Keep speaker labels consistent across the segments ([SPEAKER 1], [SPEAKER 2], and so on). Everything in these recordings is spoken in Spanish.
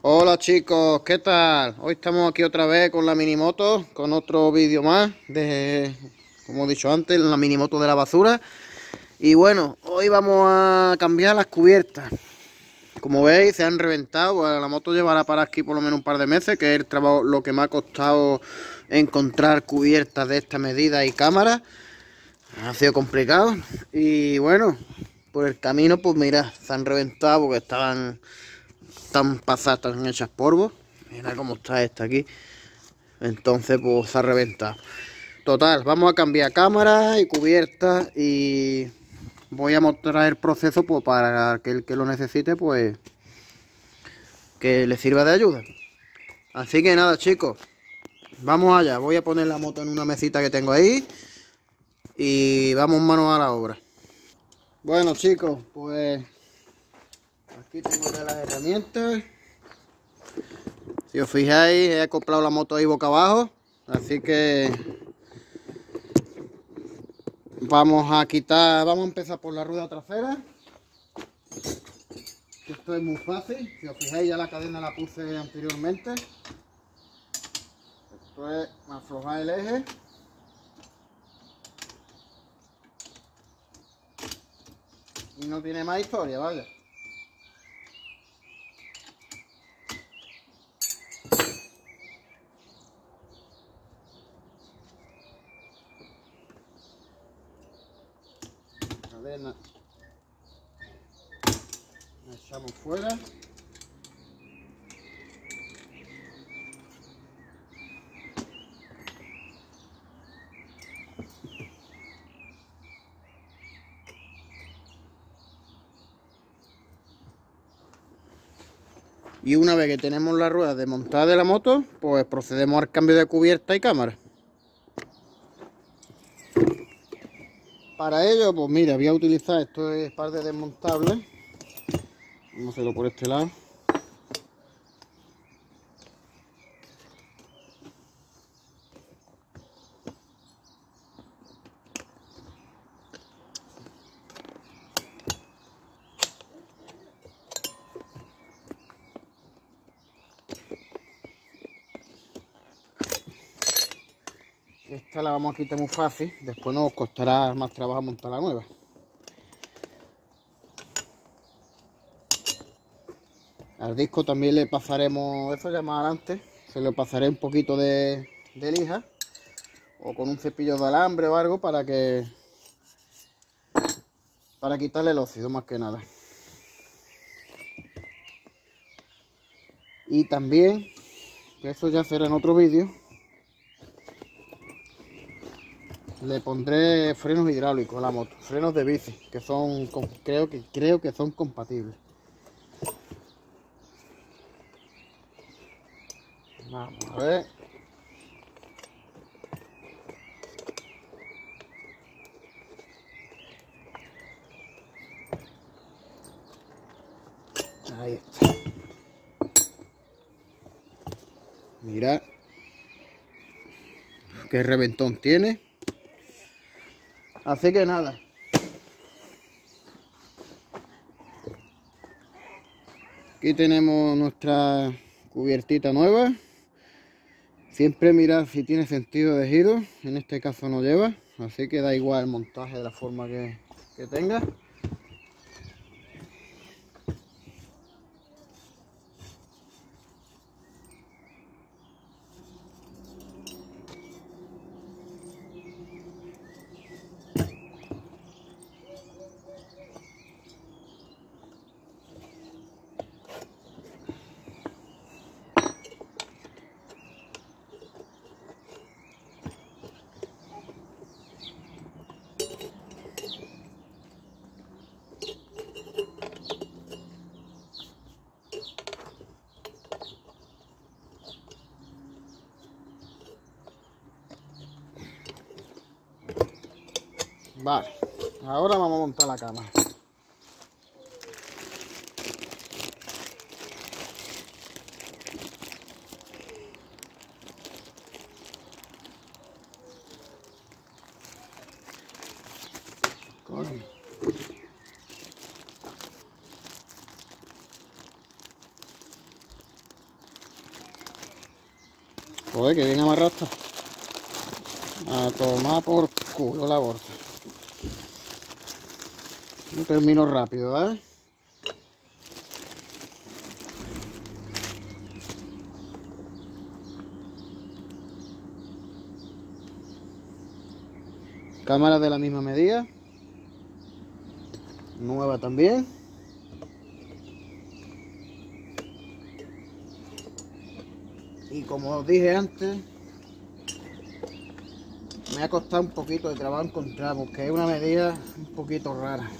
[SPEAKER 1] Hola chicos, ¿qué tal? Hoy estamos aquí otra vez con la minimoto, con otro vídeo más de, como he dicho antes, la minimoto de la basura. Y bueno, hoy vamos a cambiar las cubiertas. Como veis, se han reventado, la moto llevará para aquí por lo menos un par de meses, que es el trabajo, lo que me ha costado encontrar cubiertas de esta medida y cámara. Ha sido complicado. Y bueno, por el camino, pues mira, se han reventado porque estaban están pasadas, están hechas polvo. Mira cómo está esta aquí. Entonces, pues se ha reventado. Total, vamos a cambiar cámara y cubierta y voy a mostrar el proceso pues, para que el que lo necesite, pues que le sirva de ayuda. Así que nada, chicos, vamos allá. Voy a poner la moto en una mesita que tengo ahí y vamos mano a la obra. Bueno, chicos, pues Aquí tengo ya las herramientas. Si os fijáis, he acoplado la moto ahí boca abajo. Así que vamos a quitar, vamos a empezar por la rueda trasera. Esto es muy fácil. Si os fijáis, ya la cadena la puse anteriormente. Esto es aflojar el eje. Y no tiene más historia, ¿vale? Cadena. Echamos fuera. Y una vez que tenemos la rueda desmontada de la moto pues procedemos al cambio de cubierta y cámara Para ello, pues mira, voy a utilizar esto es parte desmontable. Vamos a hacerlo por este lado. Esta la vamos a quitar muy fácil, después nos costará más trabajo montar la nueva. Al disco también le pasaremos, eso ya más adelante, se le pasaré un poquito de, lija o con un cepillo de alambre o algo para que para quitarle el óxido más que nada. Y también, eso ya será en otro vídeo, le pondré frenos hidráulicos a la moto, frenos de bici, que son, creo que, creo que son compatibles. Vamos a ver. Ahí está. Mira qué reventón tiene. Así que nada. Aquí tenemos nuestra cubiertita nueva. Siempre mirar si tiene sentido de giro. En este caso no lleva. Así que da igual el montaje de la forma que, que tenga. Vale, ahora vamos a montar la cama. Coño. Joder, que bien amarrado A tomar por culo la bolsa. No termino rápido, ¿vale? Cámara de la misma medida. Nueva también. Y como os dije antes, me ha costado un poquito de trabajo encontrar porque es una medida un poquito rara.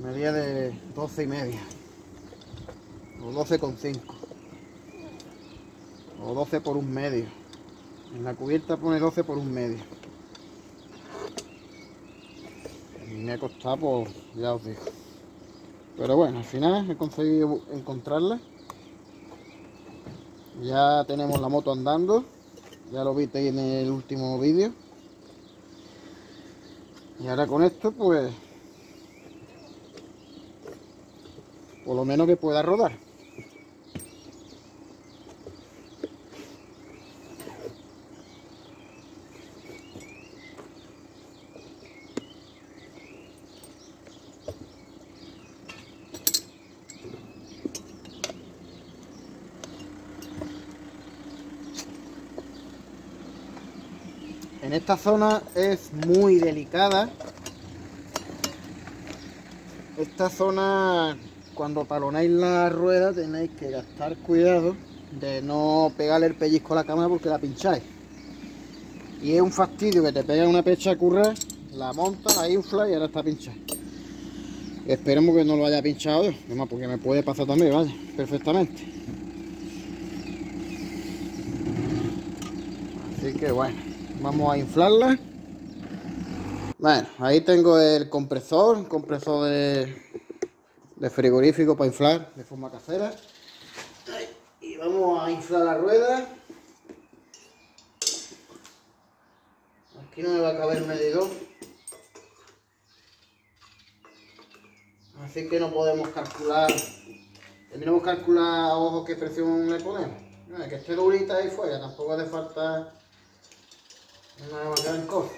[SPEAKER 1] Medida de 12 y media. O 12,5. O 12 por un medio. En la cubierta pone 12 por un medio. Y me ha costado, pues, ya os digo. Pero bueno, al final he conseguido encontrarla. Ya tenemos la moto andando. Ya lo viste en el último vídeo. Y ahora con esto, pues... Por lo menos que pueda rodar. En esta zona es muy delicada. Esta zona, cuando talonáis la rueda, tenéis que gastar cuidado de no pegarle el pellizco a la cámara porque la pincháis. Y es un fastidio que te pega una pecha curra, la monta, la infla y ahora está pinchada. Esperemos que no lo haya pinchado yo, porque me puede pasar también, vaya, perfectamente. Así que bueno. Vamos a inflarla. Bueno, ahí tengo el compresor, compresor de, de frigorífico para inflar de forma casera. Y vamos a inflar la rueda. Aquí no me va a caber el medidor. Así que no podemos calcular. Tendremos que calcular a ojo qué presión le ponemos. que esté durita ahí fuera, tampoco hace falta una gran cosa.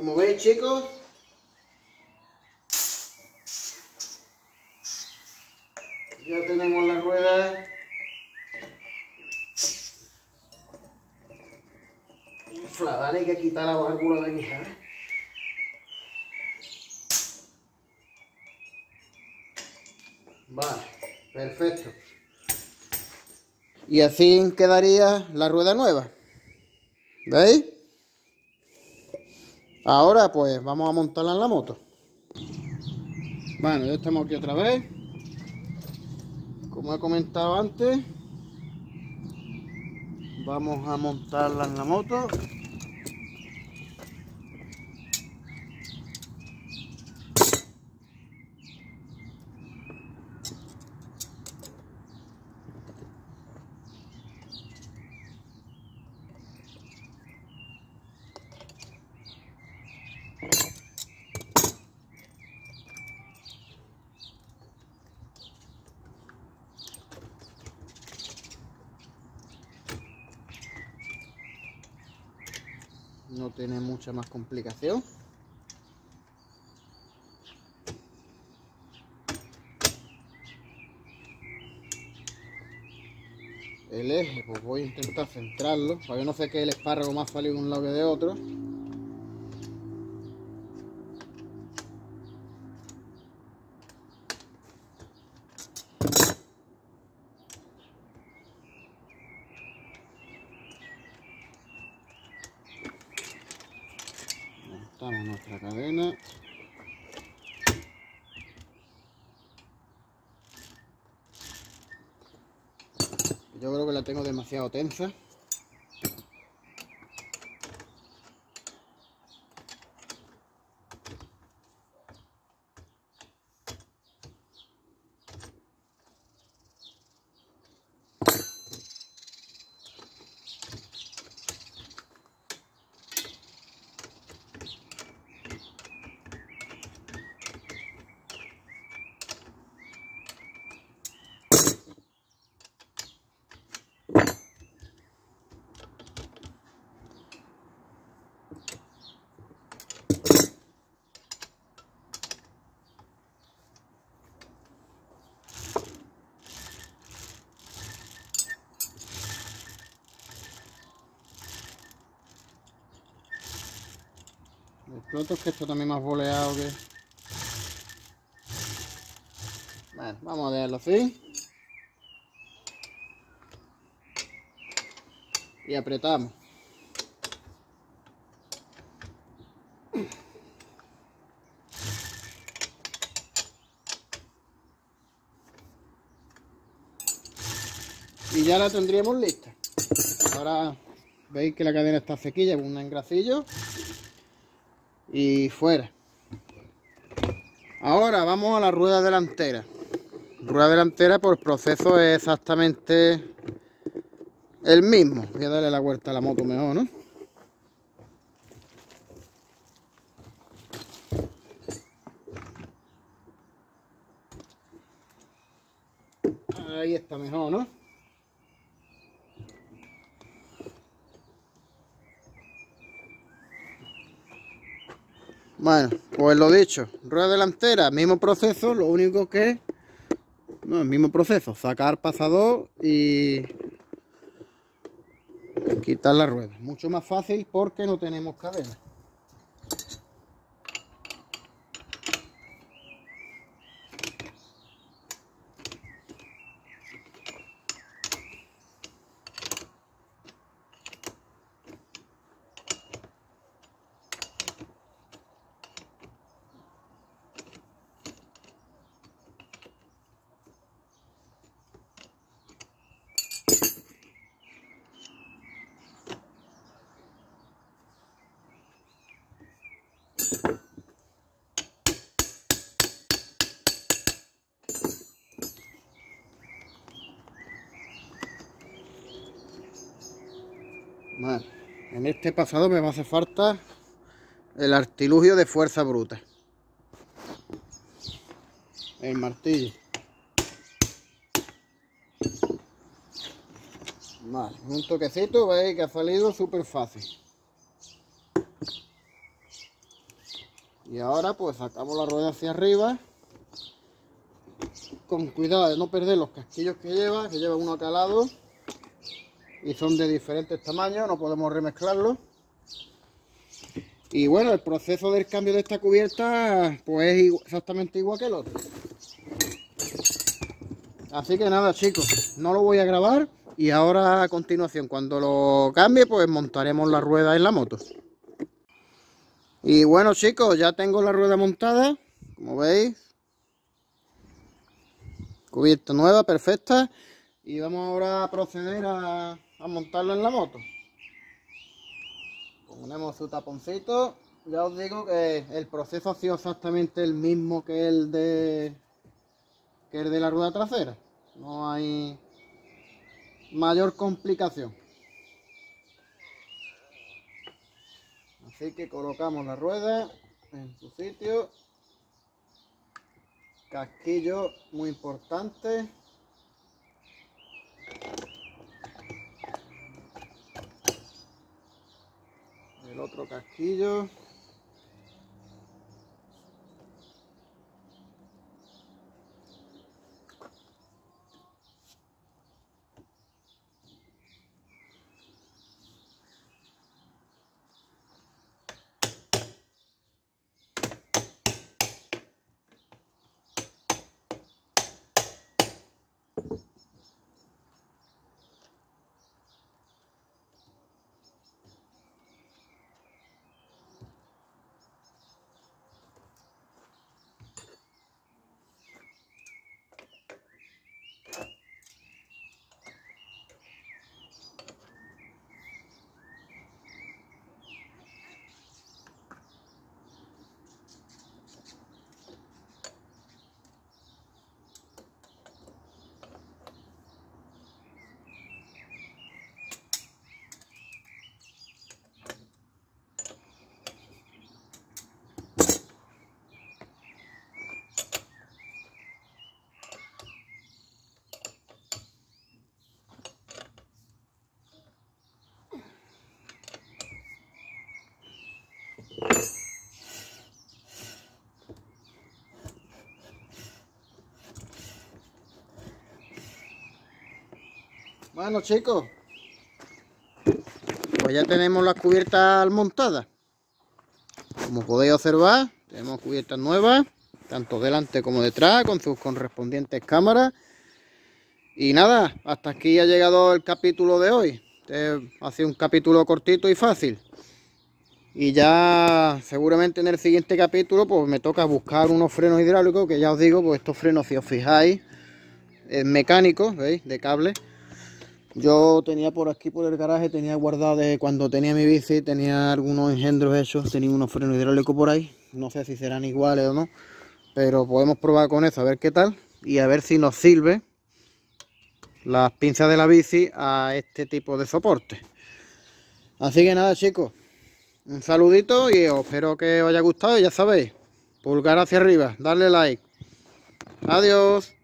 [SPEAKER 1] Como veis chicos, ya tenemos la rueda inflada, hay que quitar la válvula de guija. ¿eh? Vale, perfecto. Y así quedaría la rueda nueva. ¿Veis? Ahora pues vamos a montarla en la moto. Bueno, ya estamos aquí otra vez. Como he comentado antes, vamos a montarla en la moto. No tiene mucha más complicación. El eje pues voy a intentar centrarlo para que no sé que el espárrago más salido de un lado que de otro montamos nuestra cadena. Yo creo que la tengo demasiado tensa Exploto es que esto también más boleado que... Bueno, vamos a dejarlo así. Y apretamos. Y ya la tendríamos lista. Ahora veis que la cadena está sequilla, un engracillo y fuera. Ahora vamos a la rueda delantera. Rueda delantera por proceso es exactamente el mismo. Voy a darle la vuelta a la moto mejor, ¿no? Ahí está mejor, ¿no? Bueno, pues lo dicho, rueda delantera, mismo proceso, lo único que... No, el mismo proceso, sacar pasador y quitar la rueda. Mucho más fácil porque no tenemos cadena. En este pasado me va a hacer falta el artilugio de fuerza bruta. El martillo. Vale, un toquecito, veis que ha salido súper fácil. Y ahora pues sacamos la rueda hacia arriba. Con cuidado de no perder los casquillos que lleva, que lleva uno acá lado y son de diferentes tamaños, no podemos remezclarlos. Y bueno, el proceso del cambio de esta cubierta pues es exactamente igual que el otro. Así que nada chicos, no lo voy a grabar y ahora a continuación cuando lo cambie pues montaremos la rueda en la moto. Y bueno chicos, ya tengo la rueda montada, como veis. Cubierta nueva, perfecta. Y vamos ahora a proceder a, a montarlo en la moto. Ponemos su taponcito. Ya os digo que el proceso ha sido exactamente el mismo que el de que el de la rueda trasera. No hay mayor complicación. Así que colocamos la rueda en su sitio. Casquillo muy importante. Otro casquillo. Bueno chicos, pues ya tenemos las cubiertas montadas. Como podéis observar, tenemos cubiertas nuevas, tanto delante como detrás, con sus correspondientes cámaras. Y nada, hasta aquí ha llegado el capítulo de hoy. Este ha sido un capítulo cortito y fácil. Y ya seguramente en el siguiente capítulo pues me toca buscar unos frenos hidráulicos, que ya os digo, pues estos frenos si os fijáis, es mecánicos, ¿veis? De cable. Yo tenía por aquí por el garaje, tenía guardado de cuando tenía mi bici, tenía algunos engendros hechos, tenía unos frenos hidráulicos por ahí. No sé si serán iguales o no, pero podemos probar con eso a ver qué tal y a ver si nos sirve las pinzas de la bici a este tipo de soporte. Así que nada chicos, un saludito y espero que os haya gustado y ya sabéis, pulgar hacia arriba, darle like. Adiós.